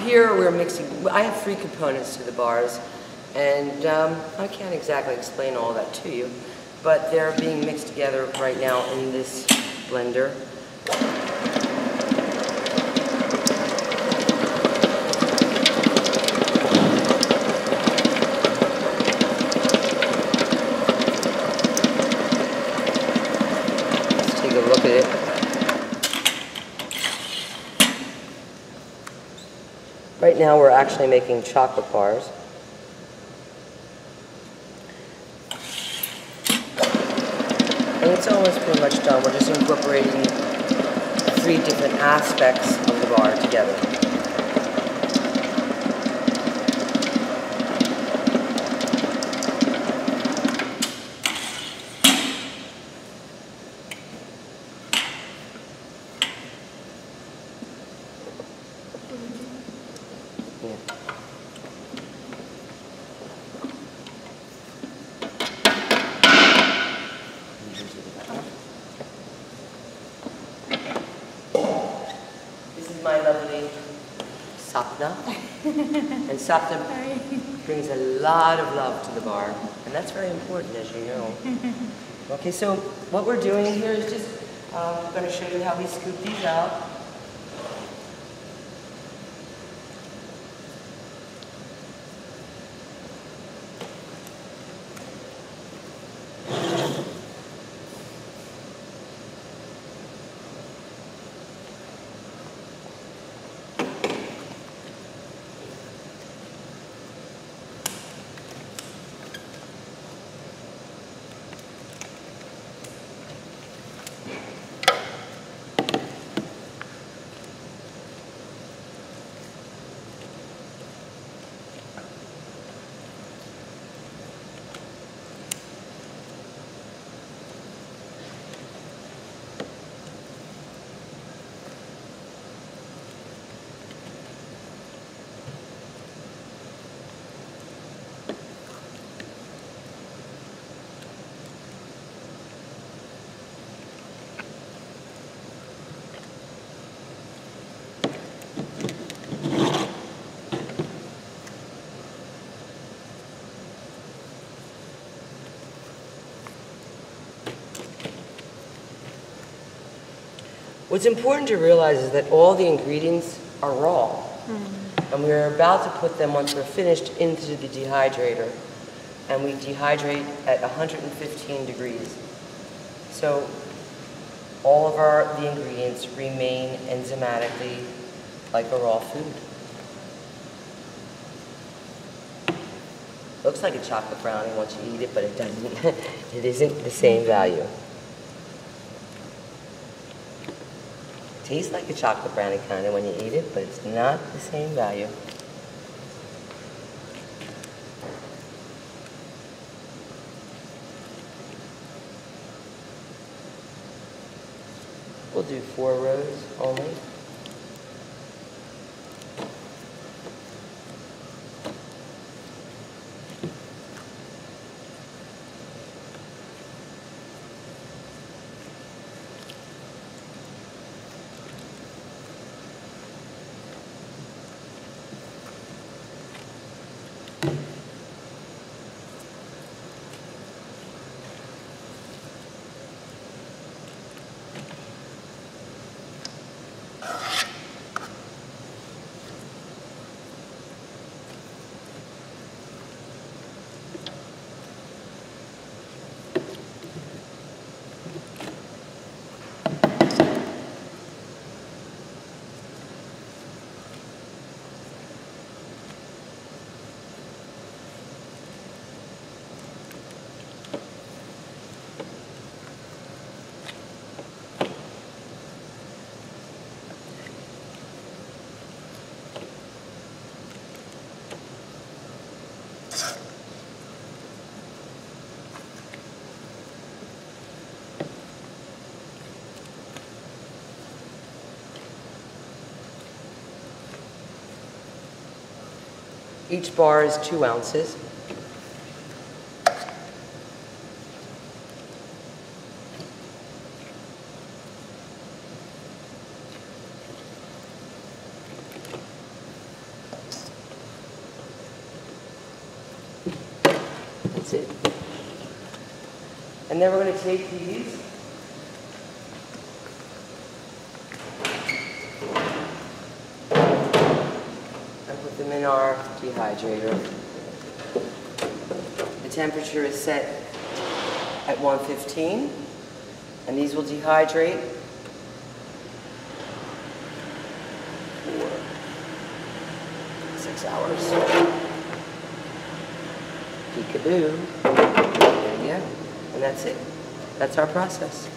here we're mixing, I have three components to the bars, and um, I can't exactly explain all that to you, but they're being mixed together right now in this blender. Let's take a look at it. Right now, we're actually making chocolate bars. And it's almost pretty much done. We're just incorporating three different aspects of the bar together. My lovely Sapna. and Sapna brings a lot of love to the bar, and that's very important, as you know. Okay, so what we're doing here is just, um, I'm going to show you how we scoop these out. What's important to realize is that all the ingredients are raw. Hmm. And we're about to put them, once they're finished, into the dehydrator. And we dehydrate at 115 degrees. So all of our the ingredients remain enzymatically like a raw food. Looks like a chocolate brownie once you eat it, but it doesn't. it isn't the same value. Tastes like a chocolate brownie kind of when you eat it, but it's not the same value. We'll do four rows only. Each bar is two ounces. That's it. And then we're going to take these in our dehydrator. The temperature is set at 115, and these will dehydrate for six hours. Peekaboo. There you go. And that's it. That's our process.